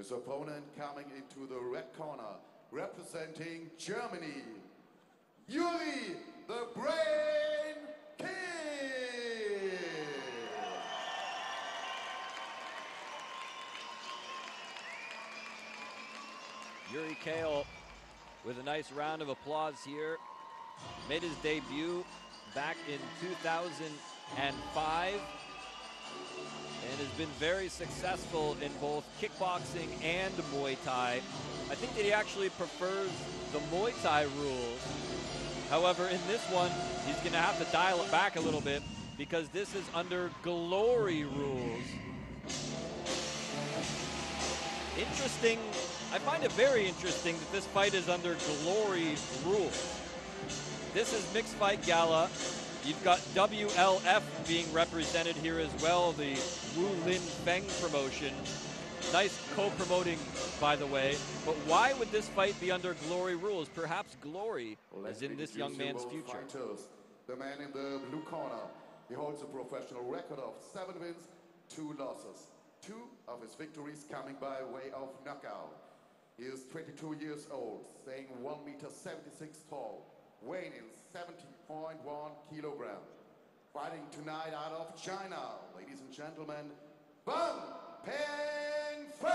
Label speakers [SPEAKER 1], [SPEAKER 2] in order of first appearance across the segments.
[SPEAKER 1] His opponent coming into the red corner, representing Germany, Juri the Brain King!
[SPEAKER 2] Juri Kehl with a nice round of applause here. Made his debut back in 2005 and been very successful in both kickboxing and Muay Thai. I think that he actually prefers the Muay Thai rules. However, in this one, he's going to have to dial it back a little bit because this is under glory rules. Interesting. I find it very interesting that this fight is under glory rules. This is Mixed Fight Gala. You've got WLF being represented here as well, the Wu Lin Feng promotion. Nice co-promoting, by the way. But why would this fight be under glory rules? Perhaps glory is in this young man's future.
[SPEAKER 1] Fighters. The man in the blue corner, he holds a professional record of seven wins, two losses. Two of his victories coming by way of knockout. He is 22 years old, staying 1 meter 76 tall, weighing in 70.1 kilogram. Fighting tonight out of China, ladies and gentlemen, Bang Peng Fei!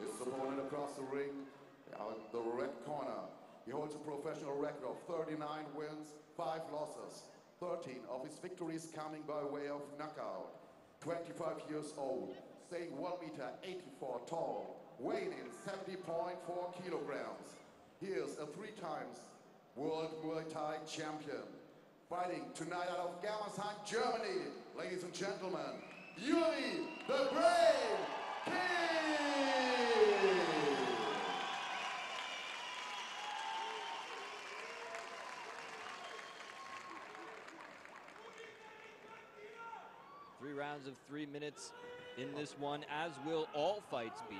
[SPEAKER 1] His opponent across the ring, out the red corner. He holds a professional record of 39 wins, 5 losses. 13 of his victories coming by way of knockout. 25 years old, staying 1 meter 84 tall, weighing in 70.4 kilograms. He is a three times World Muay Thai champion. Fighting tonight out of Gammersheim, Germany, ladies and gentlemen, Juri the Brave King!
[SPEAKER 2] Three rounds of three minutes in this one, as will all fights be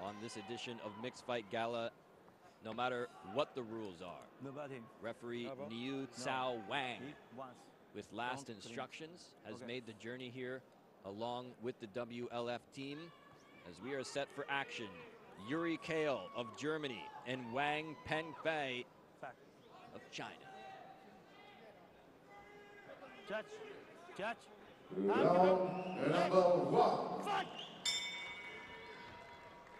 [SPEAKER 2] on this edition of Mixed Fight Gala, no matter what the rules are.
[SPEAKER 3] Nobody.
[SPEAKER 2] Referee
[SPEAKER 3] Bravo.
[SPEAKER 2] Niu Tsao Wang,
[SPEAKER 3] Hit
[SPEAKER 2] with last
[SPEAKER 3] Don't clean.
[SPEAKER 2] instructions, has
[SPEAKER 3] Okay.
[SPEAKER 2] made the journey here along with the WLF team as we are set for action. Juri Kehl of Germany and Wang Pengfei
[SPEAKER 3] Fact.
[SPEAKER 2] of China.
[SPEAKER 3] Judge. Judge.
[SPEAKER 1] Round number one.
[SPEAKER 3] Fight!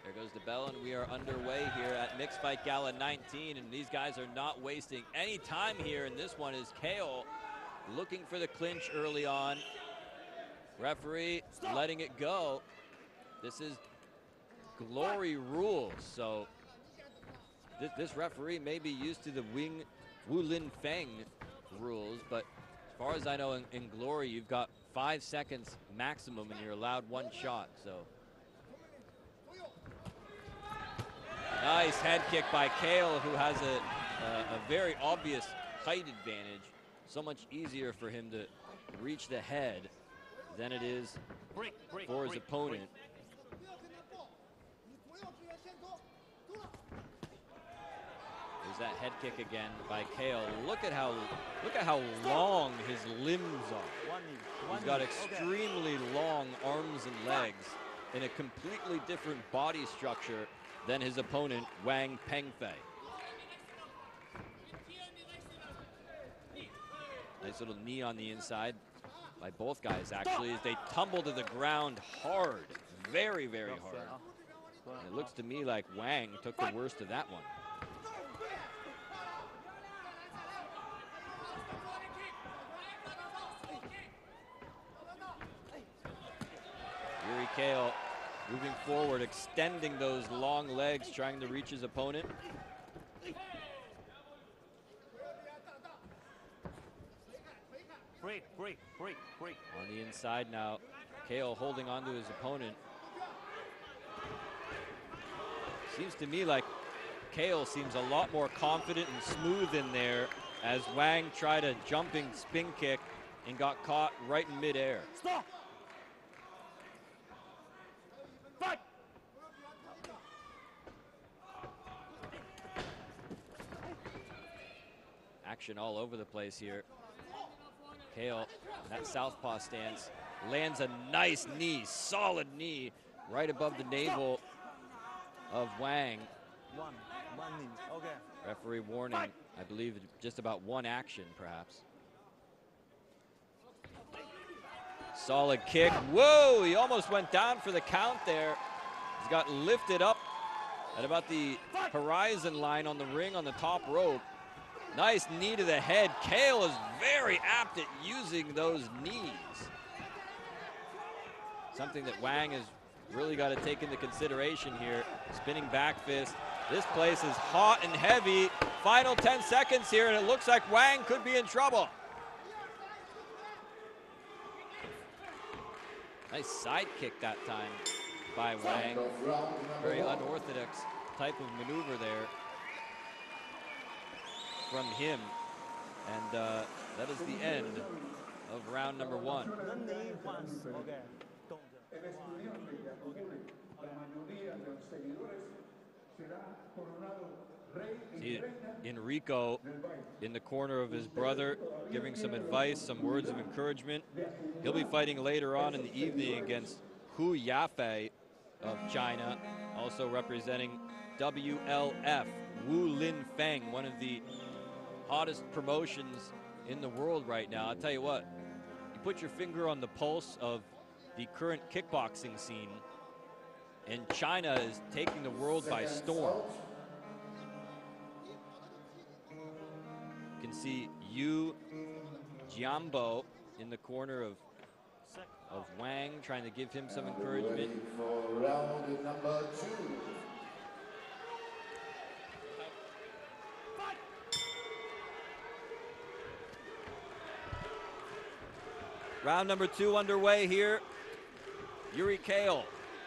[SPEAKER 2] There goes the bell, and we are underway here at Mixed Fight Gala 19, and these guys are not wasting any time here, and this one is Kehl looking for the clinch early on. Referee letting it go. This is glory rules, so this, this referee may be used to the Wing Wu Lin Feng rules, but as far as I know, in, in glory, you've got five seconds maximum, and you're allowed one shot, so. Nice head kick by Kehl, who has a, a, a very obvious height advantage. So much easier for him to reach the head than it is
[SPEAKER 3] Break, break,
[SPEAKER 2] for his
[SPEAKER 3] break,
[SPEAKER 2] opponent. There's that head kick again by Kehl. Look at how look at how long his limbs are. He's got extremely long arms and legs in a completely different body structure than his opponent, Wang Pengfei. Nice little knee on the inside by both guys, actually, as they tumble to the ground hard. Very, very hard.
[SPEAKER 3] there, huh? Go
[SPEAKER 2] And it looks to me like Wang took the worst of that one. Juri Kehl moving forward, extending those long legs, trying to reach his opponent.
[SPEAKER 3] Break, break, break, break.
[SPEAKER 2] On the inside now, Kehl holding on to his opponent. Seems to me like Kehl seems a lot more confident and smooth in there as Wang tried a jumping spin kick and got caught right in midair.
[SPEAKER 3] Stop!
[SPEAKER 2] Action all over the place here. Kehl, that southpaw stance, lands a nice knee, solid knee, right above the navel of Wang.
[SPEAKER 3] One. One knee. Okay.
[SPEAKER 2] Referee warning, I believe just about one action, perhaps. Solid kick. Whoa, he almost went down for the count there. He's got lifted up at about the horizon line on the ring on the top rope. Nice knee to the head. Kehl is very apt at using those knees. Something that Wang has really got to take into consideration here. Spinning back fist. This place is hot and heavy. Final 10 seconds here, and it looks like Wang could be in trouble. Nice side kick that time by Wang. Very unorthodox type of maneuver there from him. And uh, that is the end of round number one. See Enrico in the corner of his brother, giving some advice, some words of encouragement. He'll be fighting later on in the evening against Hu Yafei of China, also representing WLF, Wu Lin Feng, one of the hottest promotions in the world right now. I'll tell you what, you put your finger on the pulse of the current kickboxing scene, and China is taking the world by storm. You can see Yu Jiambo in the corner of, of Wang, trying to give him some encouragement.
[SPEAKER 1] Round number two.
[SPEAKER 2] Underway here. Juri Kehl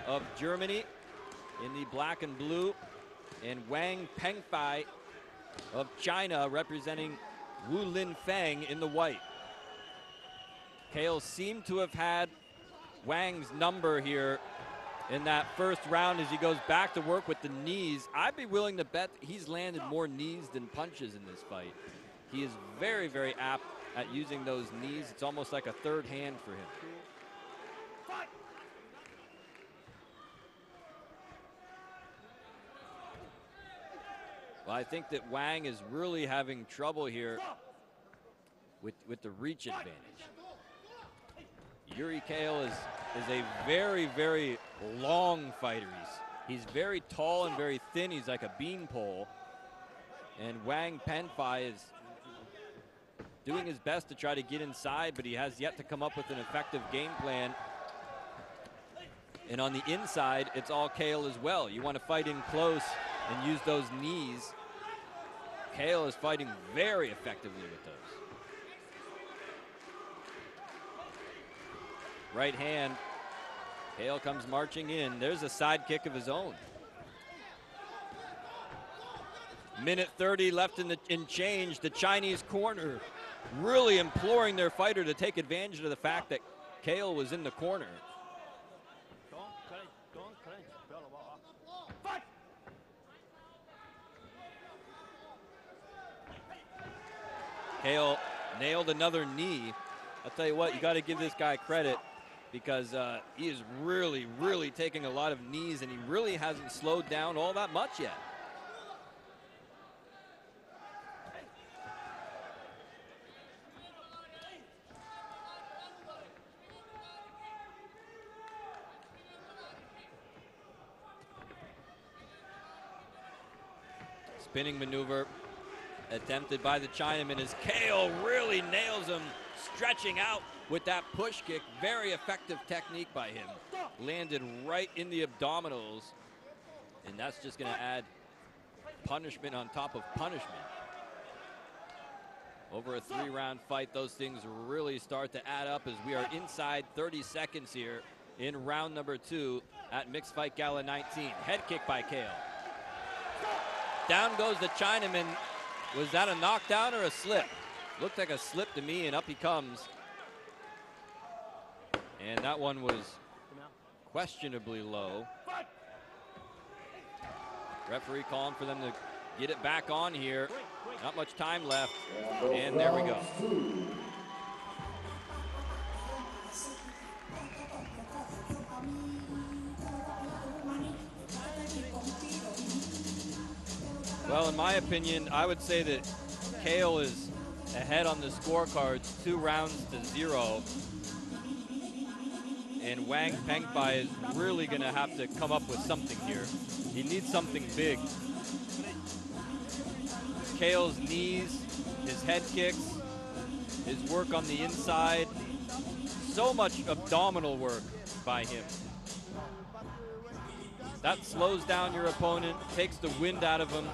[SPEAKER 2] of Germany in the black and blue, and Wang Pengfei of China representing Wu Lin Feng in the white. Kehl seemed to have had Wang's number here in that first round as he goes back to work with the knees. I'd be willing to bet he's landed more knees than punches in this fight. He is very, very apt at using those knees. It's almost like a third hand for him. Well, I think that Wang is really having trouble here with, with the reach advantage. Juri Kehl is, is a very, very long fighter. He's, he's very tall and very thin. He's like a beanpole. And Wang Pengfei is doing his best to try to get inside, but he has yet to come up with an effective game plan. And on the inside, it's all Kehl as well. You want to fight in close and use those knees. Kehl is fighting very effectively with those. Right hand. Kehl comes marching in. There's a side kick of his own. Minute 30 left in the in change. The Chinese corner really imploring their fighter to take advantage of the fact that Kehl was in the corner. Kehl nailed another knee. I'll tell you what, you got to give this guy credit because uh, he is really, really taking a lot of knees and he really hasn't slowed down all that much yet. Spinning maneuver attempted by the Chinaman as Kehl really nails him, stretching out with that push kick. Very effective technique by him. Landed right in the abdominals, and that's just going to add punishment on top of punishment. Over a three round fight, those things really start to add up as we are inside 30 seconds here in round number two at Mixed Fight Gala 19. Head kick by Kehl. Down goes the Chinaman. Was that a knockdown or a slip? Looked like a slip to me, and up he comes. And that one was questionably low. Referee calling for them to get it back on here. Not much time left. And there we go. Well, in my opinion, I would say that Kehl is ahead on the scorecards, two rounds to zero. And Wang Pengfei is really going to have to come up with something here. He needs something big. Kehl's knees, his head kicks, his work on the inside, so much abdominal work by him. That slows down your opponent, takes the wind out of him.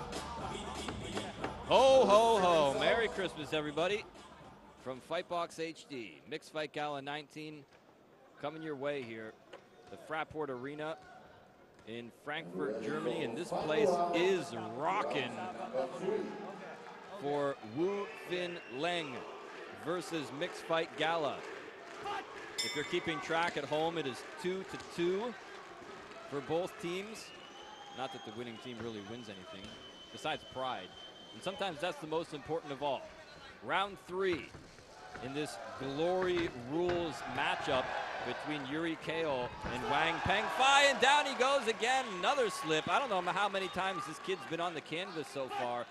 [SPEAKER 2] Ho, ho, ho. Merry Christmas, everybody. From Fightbox HD, Mixed Fight Gala 19, coming your way here. The Fraport Arena in Frankfurt, Germany, and this place is rocking for Wu Fin Leng versus Mixed Fight Gala. If you're keeping track at home, it is two to two for both teams. Not that the winning team really wins anything, besides pride. And sometimes that's the most important of all. Round three in this Glory Rules matchup between Juri Kehl and Wang Peng Fai, and down he goes again, another slip. I don't know how many times this kid's been on the canvas so far,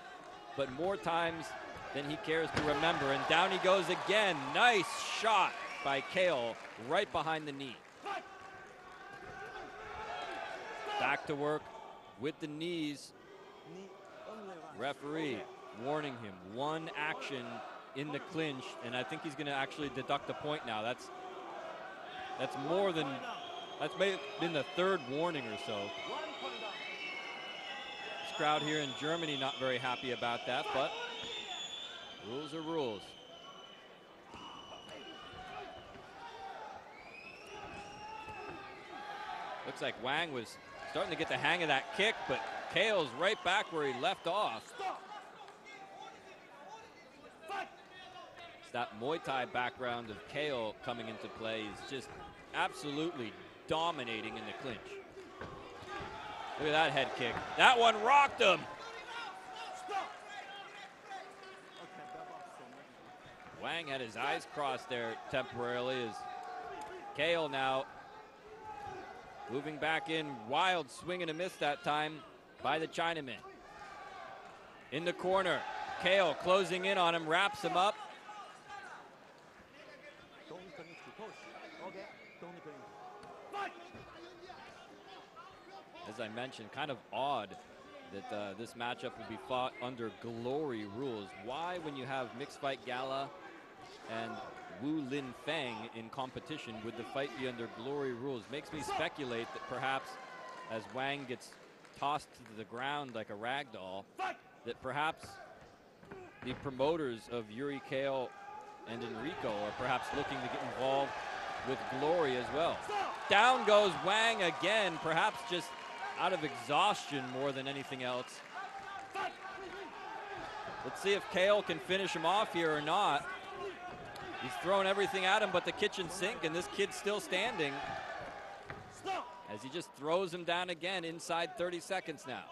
[SPEAKER 2] but more times than he cares to remember. And down he goes again. Nice shot by Kehl right behind the knee. Back to work with the knees. Referee warning him one action in the clinch, and I think he's going to actually deduct a point now. That's that's more than that's been the third warning or so. This crowd here in Germany not very happy about that, but rules are rules. Looks like Wang was starting to get the hang of that kick, but Kehl's right back where he left off. It's that Muay Thai background of Kehl coming into play. He's just absolutely dominating in the clinch. Look at that head kick. That one rocked him. Wang had his eyes crossed there temporarily as Kehl now moving back in. Wild swing and a miss that time by the Chinaman. In the corner, Kehl closing in on him, wraps him up. As I mentioned, kind of odd that uh, this matchup will be fought under glory rules. Why, when you have mixed fight gala and Wu Lin Feng in competition, would the fight be under glory rules? Makes me speculate that perhaps as Wang gets tossed to the ground like a rag doll, that perhaps the promoters of Juri Kehl and Enrico are perhaps looking to get involved with glory as well. Down goes Wang again, perhaps just out of exhaustion more than anything else. Let's see if Kehl can finish him off here or not. He's thrown everything at him but the kitchen sink, and this kid's still standing as he just throws him down again inside 30 seconds now.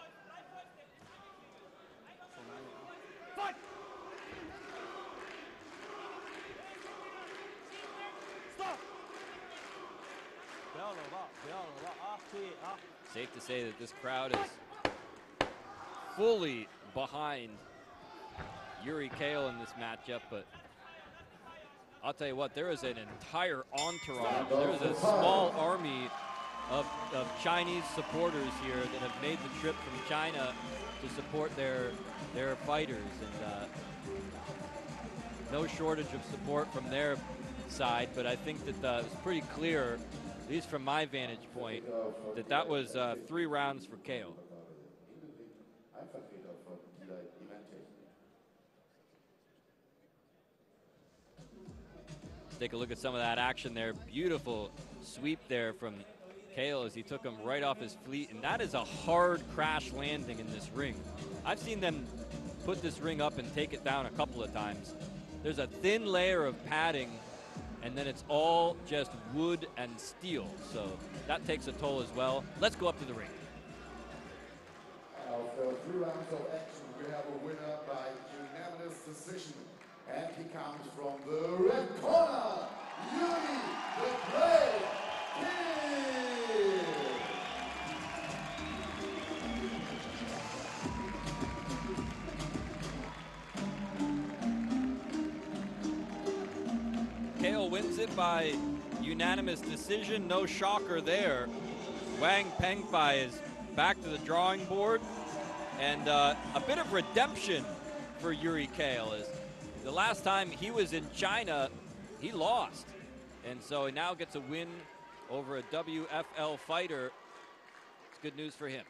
[SPEAKER 2] Safe to say that this crowd is fully behind Juri Kehl in this matchup, but I'll tell you what, there is an entire entourage. There's a small army of, of Chinese supporters here that have made the trip from China to support their their fighters, and uh, no shortage of support from their side. But I think that uh, it was pretty clear, at least from my vantage point, that that was uh, three rounds for Kehl. take a look at some of that action there. Beautiful sweep there from Kehl as he took him right off his fleet. And that is a hard crash landing in this ring. I've seen them put this ring up and take it down a couple of times. There's a thin layer of padding, and then it's all just wood and steel. So that takes a toll as well. Let's go up to the ring.
[SPEAKER 1] After three rounds of action, we have a winner by unanimous decision. And he comes from the red corner, Juri the
[SPEAKER 2] wins it by unanimous decision. No shocker there. Wang Pengfei is back to the drawing board. And uh, a bit of redemption for Juri Kehl is the last time he was in China, he lost. And so he now gets a win over a WFL fighter. It's good news for him.